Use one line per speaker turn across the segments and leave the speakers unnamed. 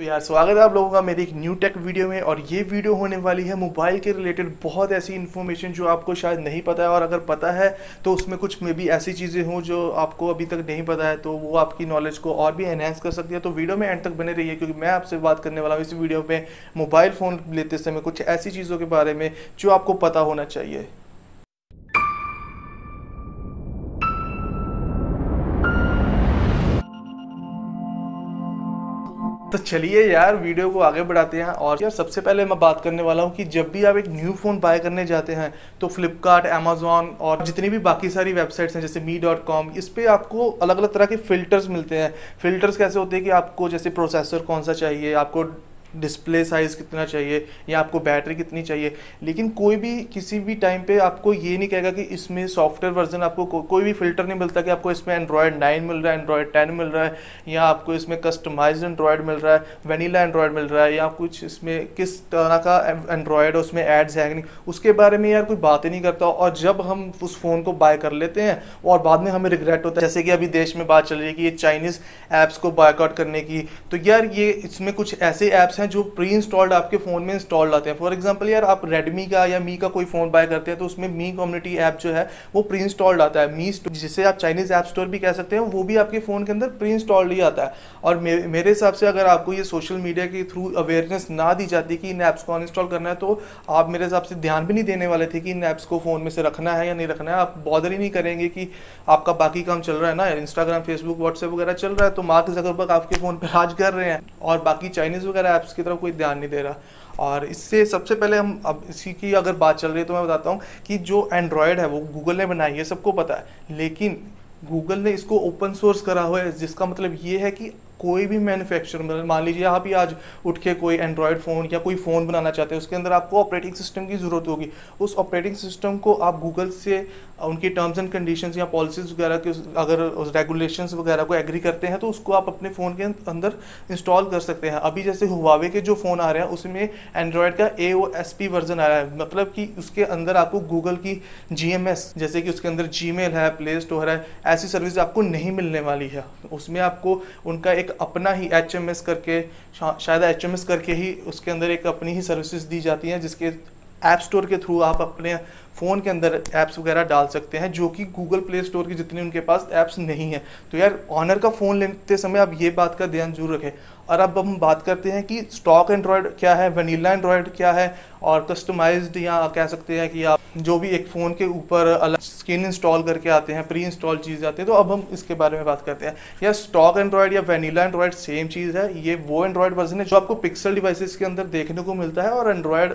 तो यार, स्वागत है आप लोगों का मेरी एक न्यू टेक वीडियो में, और ये वीडियो होने वाली है मोबाइल के रिलेटेड बहुत ऐसी इन्फॉर्मेशन जो आपको शायद नहीं पता है, और अगर पता है तो उसमें कुछ मे भी ऐसी चीज़ें हों जो आपको अभी तक नहीं पता है तो वो आपकी नॉलेज को और भी एनहेंस कर सकती है। तो वीडियो में एंड तक बने रहिए, क्योंकि मैं आपसे बात करने वाला हूँ इस वीडियो में मोबाइल फ़ोन लेते समय कुछ ऐसी चीज़ों के बारे में जो आपको पता होना चाहिए। तो चलिए यार, वीडियो को आगे बढ़ाते हैं और यार, सबसे पहले मैं बात करने वाला हूँ कि जब भी आप एक न्यू फ़ोन बाय करने जाते हैं तो फ्लिपकार्ट अमेजोन और जितनी भी बाकी सारी वेबसाइट्स हैं, जैसे मी डॉट कॉम इस पर आपको अलग अलग तरह के फ़िल्टर्स मिलते हैं। फ़िल्टर्स कैसे होते हैं कि आपको जैसे प्रोसेसर कौन सा चाहिए, आपको डिस्प्ले साइज़ कितना चाहिए या आपको बैटरी कितनी चाहिए। लेकिन कोई भी किसी भी टाइम पे आपको ये नहीं कहेगा कि इसमें सॉफ्टवेयर वर्जन आपको को, कोई भी फ़िल्टर नहीं मिलता कि आपको इसमें एंड्रॉयड नाइन मिल रहा है एंड्रॉयड टेन मिल रहा है या आपको इसमें कस्टमाइज एंड्रॉयड मिल रहा है वनीला एंड्रॉयड मिल रहा है या कुछ इसमें किस तरह का एंड्रॉयड उसमें एड्स है नहीं उसके बारे में यार कोई बात ही नहीं करता। और जब हम उस फ़ोन को बाय कर लेते हैं और बाद में हमें रिग्रेट होता है जैसे कि अभी देश में बात चल रही है कि ये चाइनीज़ ऐप्स को बायकआउट करने की तो यार ये इसमें कुछ ऐसे ऐप्स हैं जो प्री इंस्टॉल्ड आपके फ़ोन में इंस्टॉल्ड आते हैं। फॉर एग्ज़ाम्पल यार आप रेडमी का या मी का कोई फ़ोन बाय करते हैं तो उसमें मी कम्युनिटी ऐप जो है वो प्री इंस्टॉल्ड आता है। मी जिसे आप चाइनीज़ ऐप स्टोर भी कह सकते हैं वो भी आपके फ़ोन के अंदर प्री इंस्टॉल्ड ही आता है। और मे, मेरे हिसाब से अगर आपको ये सोशल मीडिया के थ्रू अवेयरनेस ना दी जाती कि इन ऐप्स को अनइंस्टॉल करना है तो आप मेरे हिसाब से ध्यान भी नहीं देने वाले थे कि इन ऐप्स को फ़ोन में से रखना है या नहीं रखना है। आप बॉदर ही नहीं करेंगे कि आपका बाकी काम चल रहा है ना? इंस्टाग्राम फेसबुक व्हाट्सएप वगैरह चल रहा है तो मार्क जगरबर्ग आपके फ़ोन पर राज कर रहे हैं। और बाकी चाइनीज़ वगैरह ऐप्स की तरफ़ कोई ध्यान नहीं दे रहा। और इससे सबसे पहले हम अब इसी की अगर बात चल रही है तो मैं बताता हूँ कि जो एंड्रॉयड है, वो गूगल ने बनाई है, सबको पता है। लेकिन गूगल ने इसको ओपन सोर्स करा हुआ है, जिसका मतलब ये है कि कोई भी मैन्युफैक्चर मतलब मान लीजिए आप ही आज उठ के कोई एंड्रॉयड फ़ोन या कोई फ़ोन बनाना चाहते हैं, उसके अंदर आपको ऑपरेटिंग सिस्टम की ज़रूरत होगी। उस ऑपरेटिंग सिस्टम को आप गूगल से, उनकी टर्म्स एंड कंडीशंस या पॉलिसीज़ वगैरह के अगर रेगुलेशंस वगैरह को एग्री करते हैं तो उसको आप अपने फ़ोन के अंदर इंस्टॉल कर सकते हैं। अभी जैसे हुआवे के जो फ़ोन आ रहे हैं, उसमें एंड्रॉयड का A O S P version आ रहा है। मतलब कि उसके अंदर आपको गूगल की जी एम एस जैसे कि उसके अंदर जी मेल है प्ले स्टोर है, ऐसी सर्विस आपको नहीं मिलने वाली है। उसमें आपको उनका एक अपना ही एच एम एस करके शायद एच एम एस करके ही उसके अंदर एक अपनी ही सर्विसेज़ दी जाती हैं, जिसके ऐप स्टोर के थ्रू आप अपने फ़ोन के अंदर ऐप्स वगैरह डाल सकते हैं, जो कि गूगल प्ले स्टोर के जितने उनके पास ऐप्स नहीं है। तो यार ऑनर का फ़ोन लेते समय आप ये बात का ध्यान ज़रूर रखें। और अब हम बात करते हैं कि स्टॉक एंड्रॉयड क्या है वनीला एंड्रॉयड क्या है, और कस्टमाइज्ड या कह सकते हैं कि आप जो भी एक फ़ोन के ऊपर अलग स्किन इंस्टॉल करके आते हैं प्री इंस्टॉल चीज़ आती है तो अब हम इसके बारे में बात करते हैं। या स्टॉक एंड्रॉयड या वनीला एंड्रॉयड सेम चीज़ है, ये वो एंड्रॉयड वर्जन है जो आपको पिक्सल डिवाइसेस के अंदर देखने को मिलता है, और एंड्रॉयड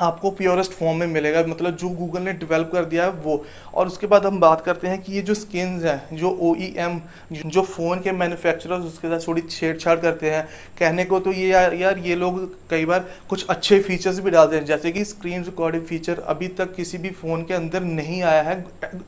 आपको प्योरेस्ट फॉर्म में मिलेगा मतलब जो गूगल ने डेवलप कर दिया है वो। और उसके बाद हम बात करते हैं कि ये जो स्किन्स हैं, जो ओ e जो फ़ोन के मैन्युफैक्चरर्स उसके साथ थोड़ी छेड़छाड़ करते हैं। कहने को तो ये यार यार ये लोग कई बार कुछ अच्छे फीचर्स भी डालते हैं, जैसे कि स्क्रीन रिकॉर्डिंग फीचर अभी तक किसी भी फ़ोन के अंदर नहीं आया है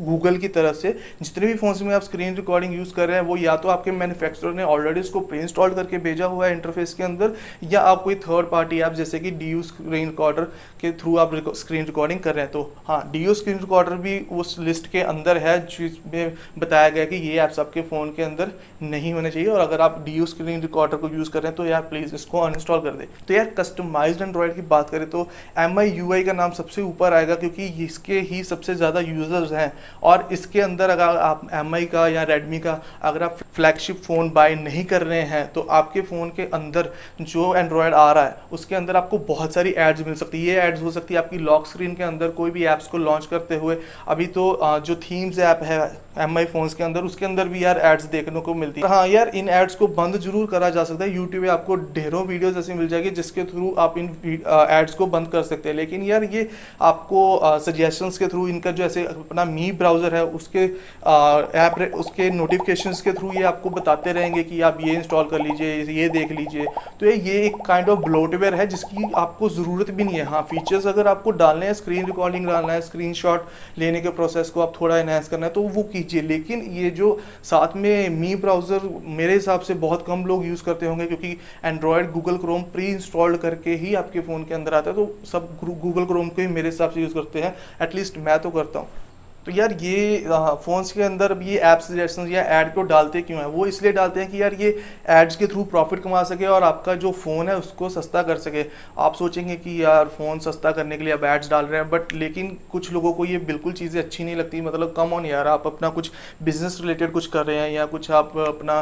गूगल की तरफ़ से। जितने भी फ़ोन में आप स्क्रीन रिकॉर्डिंग यूज़ कर रहे हैं, वो या तो आपके मैन्युफैक्चरर ने ऑलरेडी उसको प्री इंस्टॉल करके भेजा हुआ है इंटरफेस के अंदर, या आप कोई थर्ड पार्टी ऐप जैसे कि डी यू स्क्रीन रिकॉर्डर के थ्रू आप स्क्रीन रिकॉर्डिंग कर रहे हैं तो हाँ डी स्क्रीन रिकॉर्डर भी उस लिस्ट के अंदर है जिसमें बताया गया कि ये ऐप्स आपके फ़ोन के अंदर नहीं होने चाहिए, और अगर आप डी स्क्रीन रिकॉर्डर को यूज़ कर रहे हैं तो यार प्लीज़ इसको अनइंस्टॉल कर दे। तो यार कस्टमाइज एंड्रॉयड की बात करें तो एम आई का नाम सबसे ऊपर आएगा, क्योंकि इसके ही सबसे ज़्यादा यूज़र्स हैं, और इसके अंदर अगर आप एमआई का या रेडमी का अगर आप फ्लैगशिप फ़ोन बाय नहीं कर रहे हैं तो आपके फ़ोन के अंदर जो एंड्रॉयड आ रहा है, उसके अंदर आपको बहुत सारी एड्स मिल सकती है। ये एड्स हो सकती है, आपकी लॉक स्क्रीन के अंदर कोई भी ऐप्स को लॉन्च करते हुए। अभी तो जो थीम्स ऐप है एम आई फोन्स के अंदर, उसके अंदर भी यार एड्स देखने को मिलती है। हाँ यार, इन एड्स को बंद ज़रूर करा जा सकता है। यूट्यूब पे आपको ढेरों वीडियोस ऐसी मिल जाएगी जिसके थ्रू आप इन एड्स को बंद कर सकते हैं। लेकिन यार ये आपको सजेशंस के थ्रू इनका जो ऐसे अपना मी ब्राउज़र है, उसके ऐप उसके नोटिफिकेशन के थ्रू ये आपको बताते रहेंगे कि आप ये इंस्टॉल कर लीजिए, ये देख लीजिए। तो ये एक काइंड ऑफ़ ब्लोटवेयर है जिसकी आपको ज़रूरत भी नहीं है। हाँ फीचर्स अगर आपको डालने हैं स्क्रीन रिकॉर्डिंग डालना है स्क्रीन लेने के प्रोसेस को आप थोड़ा इनहेंस करना है तो वो की कीजिए लेकिन ये जो साथ में मी ब्राउज़र मेरे हिसाब से बहुत कम लोग यूज़ करते होंगे, क्योंकि Android Google Chrome pre installed करके ही आपके फ़ोन के अंदर आता है तो सब गूगल क्रोम को ही मेरे हिसाब से यूज़ करते हैं। एटलीस्ट मैं तो करता हूँ। तो यार ये फ़ोन्स के अंदर अब ये ऐप सजेशन या ऐड को डालते क्यों हैं? वो इसलिए डालते हैं कि यार ये एड्स के थ्रू प्रॉफिट कमा सके और आपका जो फ़ोन है उसको सस्ता कर सके। आप सोचेंगे कि यार फ़ोन सस्ता करने के लिए अब एड्स डाल रहे हैं बट लेकिन कुछ लोगों को ये बिल्कुल चीज़ें अच्छी नहीं लगती। मतलब कम ऑन यार, आप अपना कुछ बिज़नेस रिलेटेड कुछ कर रहे हैं या कुछ आप अपना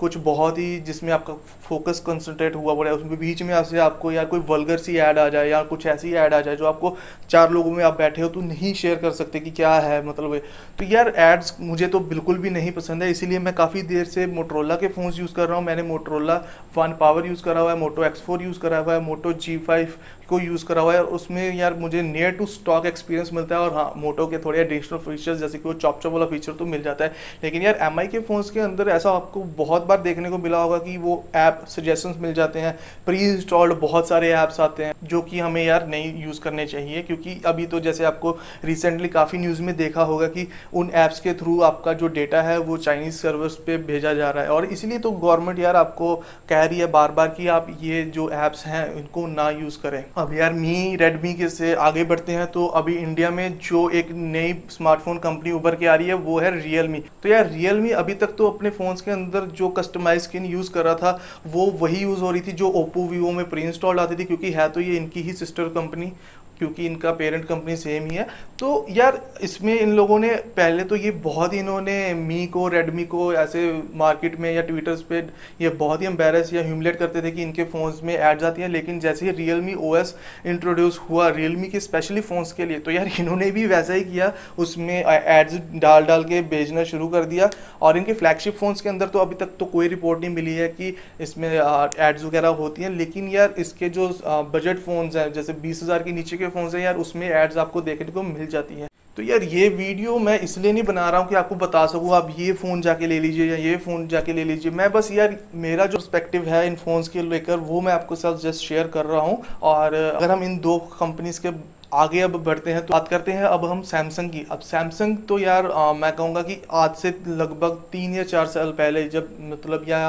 कुछ बहुत ही जिसमें आपका फोकस कंसंट्रेट हुआ पड़ा है, उसमें बीच में आपसे आपको यार कोई वलगर सी ऐड आ जाए या कुछ ऐसी ऐड आ जाए जो आपको चार लोगों में आप बैठे हो तो नहीं शेयर कर सकते कि क्या है मतलब तो यार एड्स मुझे तो बिल्कुल भी नहीं पसंद है, इसीलिए मैं काफ़ी देर से मोटरोला के फ़ोन्स यूज़ कर रहा हूँ। मैंने मोटरोला वन पावर यूज़ करा हुआ है मोटो एक्स यूज़ करा हुआ है मोटो जी फाइव को यूज़ करा हुआ है और उसमें यार मुझे नियर टू स्टॉक एक्सपीरियंस मिलता है और हाँ मोटो के थोड़े एडिशनल फीचर्स जैसे कि वो चॉप चॉप वाला फीचर तो मिल जाता है। लेकिन यार एमआई के फ़ोन्स के अंदर ऐसा आपको बहुत बार देखने को मिला होगा कि वो ऐप सजेशंस मिल जाते हैं। प्री इंस्टॉल्ड बहुत सारे ऐप्स आते हैं जो कि हमें यार नहीं यूज़ करने चाहिए, क्योंकि अभी तो जैसे आपको रिसेंटली काफ़ी न्यूज़ में देखा होगा कि उन ऐप्स के थ्रू आपका जो डेटा है, वो चाइनीज़ सर्वर्स पे भेजा जा रहा है। और इसीलिए तो गवर्नमेंट यार आपको कह रही है बार बार कि आप ये जो ऐप्स हैं, इनको ना यूज़ करें। अब यार मी रेडमी के से आगे बढ़ते हैं तो अभी इंडिया में जो एक नई स्मार्टफ़ोन कंपनी उभर के आ रही है, वो है रियलमी तो यार रियलमी अभी तक तो अपने फ़ोन्स के अंदर जो कस्टमाइज स्किन यूज़ कर रहा था, वो वही यूज़ हो रही थी जो ओप्पो वीवो में प्री इंस्टॉल्ड आती थी, क्योंकि है तो ये इनकी ही सिस्टर कंपनी क्योंकि इनका पेरेंट कंपनी सेम ही है। तो यार, इसमें इन लोगों ने, पहले तो ये बहुत ही इन्होंने मी को रेडमी को ऐसे मार्केट में या ट्विटर्स पे ये बहुत ही एम्बेरस या ह्यूमलेट करते थे कि इनके फ़ोन्स में एड्स आती हैं। लेकिन जैसे ही रियल मी ओएस इंट्रोड्यूस हुआ रियल मी के स्पेशली फ़ोन्स के लिए तो यार इन्होंने भी वैसा ही किया। उसमें एड्स डाल डाल के भेजना शुरू कर दिया। और इनके फ्लैगशिप फ़ोन्स के अंदर तो अभी तक तो कोई रिपोर्ट नहीं मिली है कि इसमें एड्स वगैरह होती हैं। लेकिन यार, इसके जो बजट फ़ोन्स हैं, जैसे बीस हज़ार के नीचे के के फ़ोन से यार उसमें एड्स आपको देखने को मिल जाती हैं। तो यार ये वीडियो मैं इसलिए नहीं बना रहा हूँ कि आपको बता सकूँ आप ये फ़ोन जाके ले लीजिए या ये फ़ोन जाके ले लीजिए। मैं बस यार मेरा जो परस्पेक्टिव है इन फ़ोन्स के लेकर वो मैं आपको साथ जस्ट शेयर कर रहा हूँ। और अगर हम इन दो कंपनीज़ के आगे अब बढ़ते हैं तो बात करते हैं अब हम सैमसंग की। अब सैमसंग तो यार आ, मैं कहूँगा कि आज से लगभग तीन या चार साल पहले जब मतलब या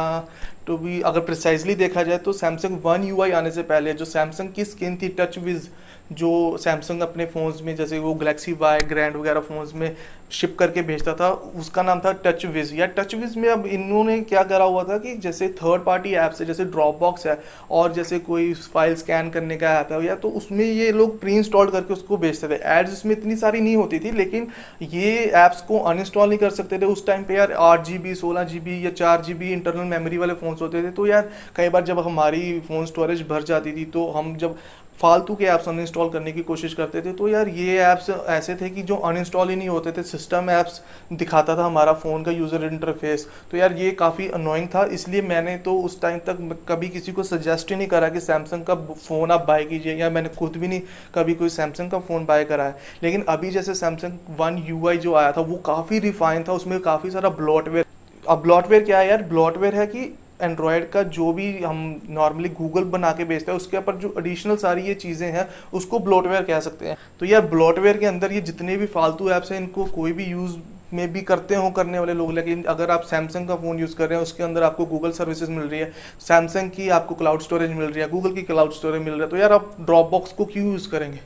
तो भी अगर प्रिसाइजली देखा जाए तो सैमसंग वन यूआई आने से पहले जो सैमसंग की स्किन थी टच विज जो सैमसंग अपने फ़ोन्स में, जैसे वो गलेक्सी वाई ग्रैंड वगैरह फ़ोन्स में शिप करके भेजता था, उसका नाम था टच विज या टच विज में अब इन्होंने क्या करा हुआ था कि जैसे थर्ड पार्टी ऐप्स है, जैसे ड्रॉप बॉक्स है, और जैसे कोई फ़ाइल स्कैन करने का ऐप है, या तो उसमें ये लोग प्री इंस्टॉल करके उसको भेजते थे। एड्स इसमें इतनी सारी नहीं होती थी, लेकिन ये ऐप्स को अनइंस्टॉल नहीं कर सकते थे उस टाइम पे यार आठ जी बी सोलह जी बी या चार जी बी इंटरनल मेमोरी वाले फ़ोन्स होते थे। तो यार, कई बार जब हमारी फ़ोन स्टोरेज भर जाती थी तो हम जब फालतू के ऐप्स अनइंस्टॉल करने की कोशिश करते थे तो यार ये ऐप्स ऐसे थे कि जो अनइंस्टॉल ही नहीं होते थे। सिस्टम ऐप्स दिखाता था हमारा फ़ोन का यूज़र इंटरफेस तो यार ये काफ़ी अनोइंग था। इसलिए मैंने तो उस टाइम तक कभी किसी को सजेस्ट ही नहीं करा कि सैमसंग का फ़ोन आप बाय कीजिए, या मैंने खुद भी नहीं कभी कोई सैमसंग का फ़ोन बाय करा है। लेकिन अभी जैसे सैमसंग वन यू जो आया था, वो काफ़ी रिफाइन था, उसमें काफ़ी सारा ब्लॉटवेयर अब ब्लॉटवेयर क्या है यार? ब्लॉटवेयर है कि एंड्रॉयड का जो भी हम नॉर्मली गूगल बना के बेचते हैं, उसके ऊपर जो एडिशनल सारी ये चीज़ें हैं, उसको ब्लॉटवेयर कह सकते हैं। तो यार ब्लॉटवेयर के अंदर ये जितने भी फालतू ऐप्स हैं, इनको कोई भी यूज़ में भी करते हो, करने वाले लोग। लेकिन अगर आप सैमसंग का फ़ोन यूज़ कर रहे हैं, उसके अंदर आपको गूगल सर्विसेज़ मिल रही है। सैमसंग की आपको क्लाउड स्टोरेज मिल रही है गूगल की क्लाउड स्टोरेज मिल रहा है। तो यार आप ड्रॉप बॉक्स को क्यों यूज़ करेंगे?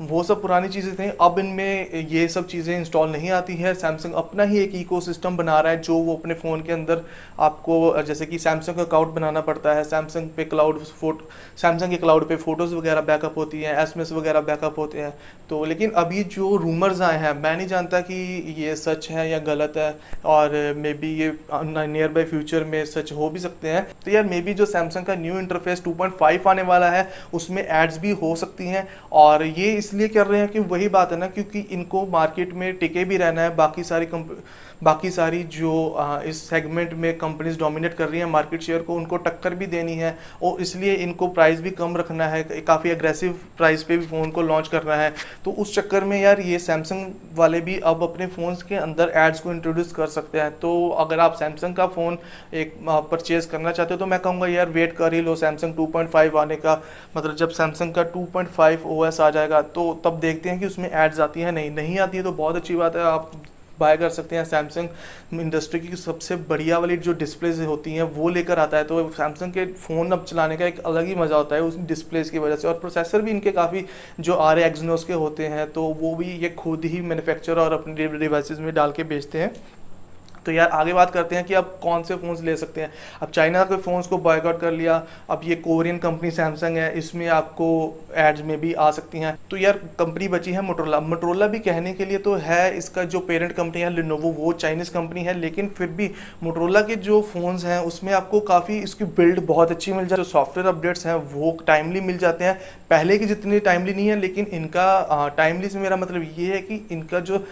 वो सब पुरानी चीज़ें थी। अब इनमें ये सब चीज़ें इंस्टॉल नहीं आती है। सैमसंग अपना ही एक इकोसिस्टम बना रहा है, जो वो अपने फ़ोन के अंदर आपको, जैसे कि सैमसंग का अकाउंट बनाना पड़ता है। सैमसंग पे क्लाउड फ़ोटो सैमसंग के क्लाउड पे फ़ोटोज़ वगैरह बैकअप होती हैं एस वगैरह बैकअप होते हैं। तो लेकिन अभी जो रूमर्स आए हैं, मैं नहीं जानता कि ये सच है या गलत है, और मे बी ये नियर बाई फ्यूचर में सच हो भी सकते हैं। तो यार मे बी जो सैमसंग का न्यू इंटरफेस टू आने वाला है, उसमें एड्स भी हो सकती हैं, और ये इसलिए कर रहे हैं कि वही बात है ना, क्योंकि इनको मार्केट में टिके भी रहना है। बाकी सारी कंप बाकी सारी जो इस सेगमेंट में कंपनीज़ डोमिनेट कर रही हैं मार्केट शेयर को, उनको टक्कर भी देनी है और इसलिए इनको प्राइस भी कम रखना है। काफ़ी अग्रेसिव प्राइस पे भी फ़ोन को लॉन्च करना है। तो उस चक्कर में यार ये सैमसंग वाले भी अब अपने फ़ोन्स के अंदर एड्स को इंट्रोड्यूस कर सकते हैं। तो अगर आप सैमसंग का फ़ोन एक परचेज़ करना चाहते हो तो मैं कहूँगा यार वेट कर ही लो। सैमसंग टू आने का मतलब जब सैमसंग का टू पॉइंट आ जाएगा तो तब देखते हैं कि उसमें एड्स आती हैं, नहीं नहीं आती है तो बहुत अच्छी बात है, आप बाय कर सकते हैं सैमसंग इंडस्ट्री की सबसे बढ़िया वाली जो डिस्प्लेज होती हैं, वो लेकर आता है। तो सैमसंग के फ़ोन अब चलाने का एक अलग ही मज़ा होता है उस डिस्प्लेज की वजह से। और प्रोसेसर भी इनके काफ़ी जो आर एक्जनोस के होते हैं तो वो भी ये खुद ही मैन्युफैक्चर और अपने डिवाइसेस में डाल के बेचते हैं। तो यार आगे बात करते हैं कि आप कौन से फ़ोन्स ले सकते हैं। अब चाइना के फ़ोन्स को बॉयकआउट कर लिया, अब ये कोरियन कंपनी सैमसंग है, इसमें आपको एड्स में भी आ सकती हैं। तो यार कंपनी बची है मोटरोला मोटरोला भी कहने के लिए तो है, इसका जो पेरेंट कंपनी है लिनोवो वो चाइनीज़ कंपनी है, लेकिन फिर भी मोटरोला के जो फ़ोन्स हैं, उसमें आपको काफ़ी इसकी बिल्ड बहुत अच्छी मिल जाती है। सॉफ्टवेयर अपडेट्स हैं, वो टाइमली मिल जाते हैं। पहले की जितनी टाइमली नहीं है, लेकिन इनका टाइमली से मेरा मतलब ये है कि इनका जो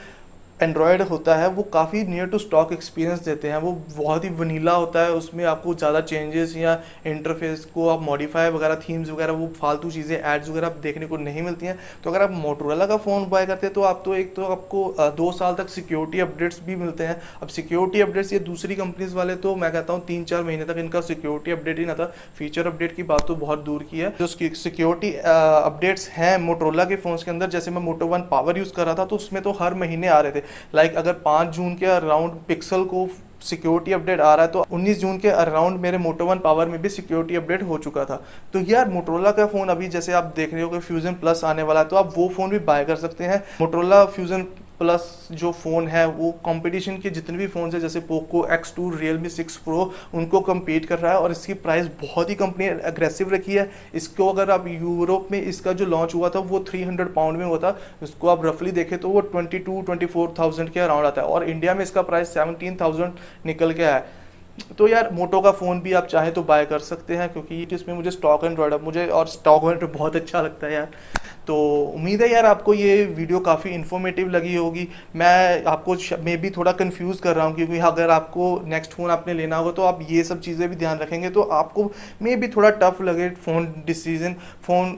एंड्रॉयड होता है, वो काफ़ी नियर टू स्टॉक एक्सपीरियंस देते हैं। वो बहुत ही वनीला होता है, उसमें आपको ज़्यादा चेंजेस या इंटरफेस को आप मॉडिफाई वगैरह थीम्स वगैरह, वो फालतू चीज़ें एड्स वगैरह आप देखने को नहीं मिलती हैं। तो अगर आप मोटरोला का फ़ोन बाय करते हैं तो आप तो एक तो आपको दो साल तक सिक्योरिटी अपडेट्स भी मिलते हैं। अब सिक्योरिटी अपडेट्स ये दूसरी कंपनीज़ वाले तो मैं कहता हूँ तीन चार महीने तक इनका सिक्योरिटी अपडेट ही ना था। फीचर अपडेट की बात तो बहुत दूर की है। जो सिक्योरिटी अपडेट्स हैं मोटरोला के फ़ोन्स के अंदर, जैसे मैं मोटो वन पावर यूज़ कर रहा था तो उसमें तो हर महीने आ रहे थे। लाइक अगर पाँच जून के अराउंड पिक्सल को सिक्योरिटी अपडेट आ रहा है तो 19 जून के अराउंड मेरे मोटो वन पावर में भी सिक्योरिटी अपडेट हो चुका था। तो यार मोटरोला का फ़ोन अभी जैसे आप देख रहे हो कि फ्यूजन प्लस आने वाला है तो आप वो फ़ोन भी बाय कर सकते हैं। मोटरोला फ्यूजन प्लस जो फ़ोन है वो कंपटीशन के जितने भी फ़ोन है जैसे Poco X two Realme six pro उनको कम्पीट कर रहा है और इसकी प्राइस बहुत ही कंपनी अग्रेसिव रखी है। इसको अगर आप यूरोप में इसका जो लॉन्च हुआ था वो 300 पाउंड में हुआ था इसको आप रफली देखें तो वो 22 24,000 के अराउंड आता है और इंडिया में इसका प्राइस 17,000 निकल के आया तो यार मोटो का फ़ोन भी आप चाहें तो बाय कर सकते हैं क्योंकि इसमें मुझे स्टॉक एंड्रॉयड मुझे और स्टॉक एंड्रॉयड बहुत अच्छा लगता है यार। तो उम्मीद है यार आपको ये वीडियो काफ़ी इन्फॉर्मेटिव लगी होगी। मैं आपको मे भी थोड़ा कंफ्यूज कर रहा हूँ क्योंकि अगर आपको नेक्स्ट फ़ोन आपने लेना होगा तो आप ये सब चीज़ें भी ध्यान रखेंगे। तो आपको मे भी थोड़ा टफ लगे फ़ोन डिसीज़न फ़ोन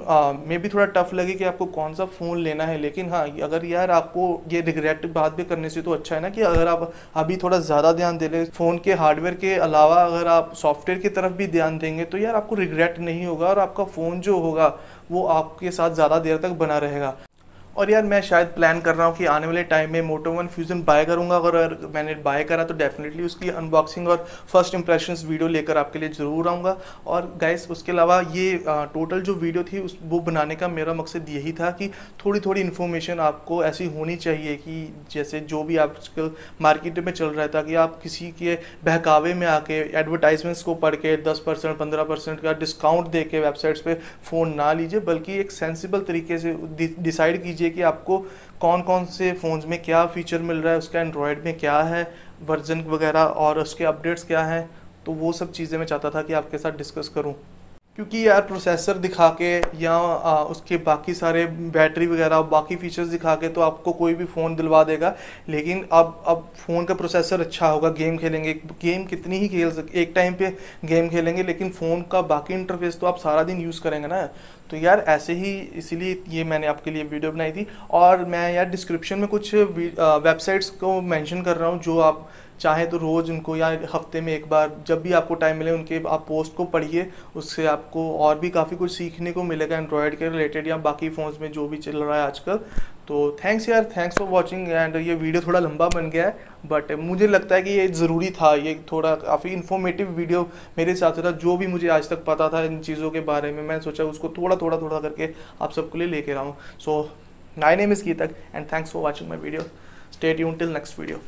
मे भी थोड़ा टफ लगे कि आपको कौन सा फ़ोन लेना है। लेकिन हाँ अगर यार आपको ये रिग्रेट बात भी करने से तो अच्छा है ना कि अगर आप अभी थोड़ा ज़्यादा ध्यान दे लें फ़ोन के हार्डवेयर के अलावा अगर आप सॉफ्टवेयर की तरफ़ भी ध्यान देंगे तो यार आपको रिग्रेट नहीं होगा और आपका फ़ोन जो होगा, वो आपके साथ ज़्यादा देर तक बना रहेगा। और यार मैं शायद प्लान कर रहा हूँ कि आने वाले टाइम में मोटो वन फ्यूज़न बाय करूँगा। अगर मैंने बाय करा तो डेफिनेटली उसकी अनबॉक्सिंग और फ़र्स्ट इंप्रेशंस वीडियो लेकर आपके लिए ज़रूर आऊँगा। और गाइस उसके अलावा ये टोटल जो वीडियो थी, उस, वो बनाने का मेरा मकसद यही था कि थोड़ी थोड़ी इन्फॉर्मेशन आपको ऐसी होनी चाहिए कि जैसे जो भी आजकल मार्केट में चल रहा है ताकि आप किसी के बहकावे में आके एडवर्टाइजमेंट्स को पढ़ के दस परसेंट, पंद्रह परसेंट का डिस्काउंट दे के वेबसाइट्स पर फ़ोन ना लीजिए, बल्कि एक सेंसिबल तरीके से डिसाइड कीजिए कीजिए कि आपको कौन कौन से फ़ोन में क्या फ़ीचर मिल रहा है, उसका एंड्रॉयड में क्या है वर्जन वगैरह और उसके अपडेट्स क्या हैं तो वो सब चीज़ें मैं चाहता था कि आपके साथ डिस्कस करूँ। क्योंकि यार प्रोसेसर दिखा के या आ, उसके बाकी सारे बैटरी वगैरह बाकी फीचर्स दिखा के तो आपको कोई भी फ़ोन दिलवा देगा। लेकिन अब अब फ़ोन का प्रोसेसर अच्छा होगा गेम खेलेंगे। गेम कितनी ही खेल सक एक टाइम पे गेम खेलेंगे लेकिन फ़ोन का बाकी इंटरफेस तो आप सारा दिन यूज़ करेंगे ना। तो यार ऐसे ही इसीलिए ये मैंने आपके लिए वीडियो बनाई थी। और मैं यार डिस्क्रिप्शन में कुछ वेबसाइट्स को मैंशन कर रहा हूँ जो आप चाहे तो रोज़ उनको या हफ़्ते में एक बार, जब भी आपको टाइम मिले उनके, आप पोस्ट को पढ़िए, उससे आपको और भी काफ़ी कुछ सीखने को मिलेगा एंड्रॉयड के रिलेटेड या बाकी फ़ोन्स में जो भी चल रहा है आजकल। तो थैंक्स यार थैंक्स फॉर वॉचिंग एंड ये वीडियो थोड़ा लंबा बन गया है बट मुझे लगता है कि ये ज़रूरी था, ये थोड़ा काफ़ी इन्फॉर्मेटिव वीडियो मेरे हिसाब से था, जो भी मुझे आज तक पता था इन चीज़ों के बारे में, मैं सोचा उसको थोड़ा थोड़ा थोड़ा करके आप सबके लिए लेके रहा। हूँ so my name is Geetak and thanks for watching my video stay tune till next video